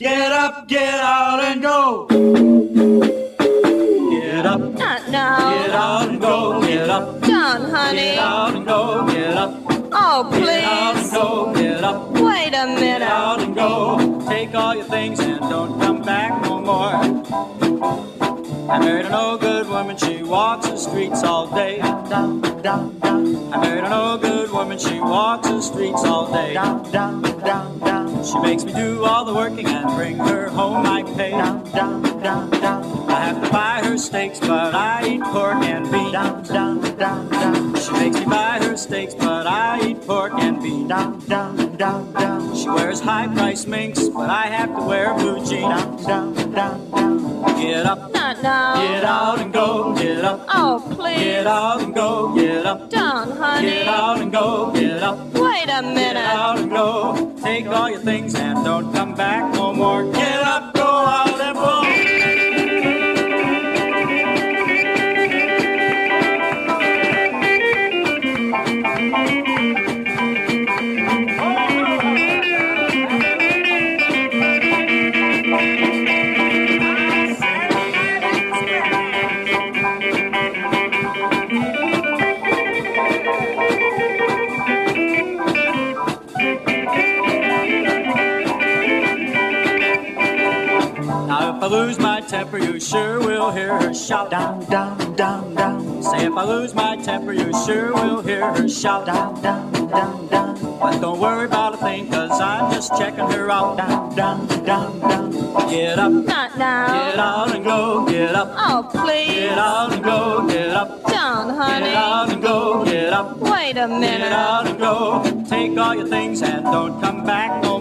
Get up, get out and go. Get up, Not now. get out and go. Get up, Don't, honey. get out and go. Get up, Oh, please. get out and go. Get up, Wait a minute. get out and go. Take all your things and don't come back no more. I married an old good woman, she walks the streets all day. I married a no good woman, she walks the streets all day. She makes me do all the working and bring her home my pay. down, down, down, down, I have to buy her steaks, but I eat pork and beef. down, down, down, down, She makes me buy her steaks, but I eat pork and beef. down, down, down, down, She wears high price minks, but I have to wear blue jeans. down, down, down, down. Get up, Not now. get out and go, get up, Oh, please. get out and go, get up, Don't, honey. get out and go, get up, Wait a minute. get out and go. Take all your things and don't come back if I lose my temper, you sure will hear her shout. Down, down, down, down, Say if I lose my temper, you sure will hear her shout. down, down, down, down, But don't worry about a thing, cause I'm just checking her out. down, down, down, down, Get up, Not now. get out and go, get up, Oh, please. get out and go, get up, Don't, get honey. out and go, get up, Wait a minute. get minute. out and go. Take all your things and don't come back no